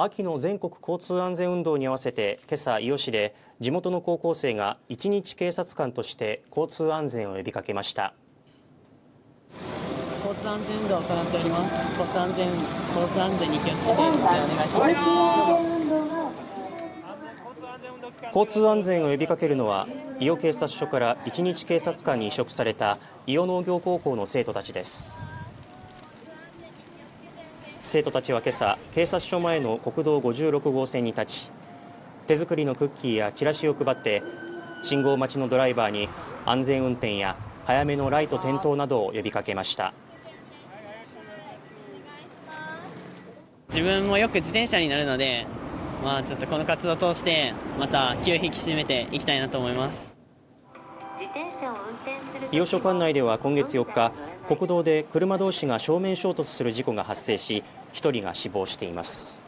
秋の全国交通安全運動に合わせて今朝伊予市で地元の高校生が一日警察官として交通安全を呼びかけました。交通安全運動を行っております。交通安全交通安全に気をつけてお願いします。交通安全を呼びかけるのは伊予警察署から一日警察官に移植された伊予農業高校の生徒たちです生徒たちは今朝警察署前の国道56号線に立ち手作りのクッキーやチラシを配って信号待ちのドライバーに安全運転や早めのライト点灯などを呼びかけました。自分もよく自転車に乗るので、まあ、ちょっとこの活動を通してまた気を引き締めていきたいなと思います。伊予署管内では今月4日国道で車同士が正面衝突する事故が発生し1人が死亡しています。